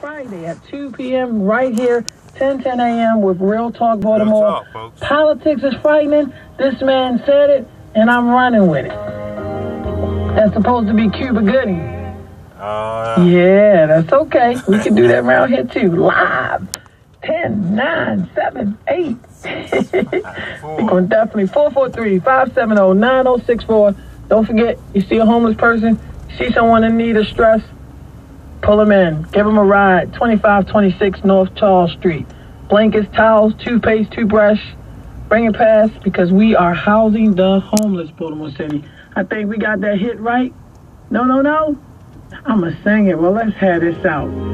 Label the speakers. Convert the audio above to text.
Speaker 1: Friday at 2 p.m. right here, 10 10 a.m. with Real Talk Baltimore.
Speaker 2: Real talk, folks.
Speaker 1: Politics is frightening. This man said it, and I'm running with it. That's supposed to be Cuba Gooding.
Speaker 2: Uh,
Speaker 1: Yeah, that's okay. We can do that around here too. Live. 10, 9, 7, 8. We're going to definitely 443 570 9064. Don't forget, you see a homeless person, see someone in need of stress, pull them in. Give them a ride. 2526 North Charles Street. Blankets, towels, toothpaste, toothbrush. Bring it past because we are housing the homeless, Baltimore City. I think we got that hit right. No, no, no. I'm going to sing it. Well, let's have this out.